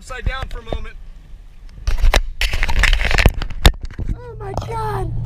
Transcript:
upside down for a moment. Oh my God.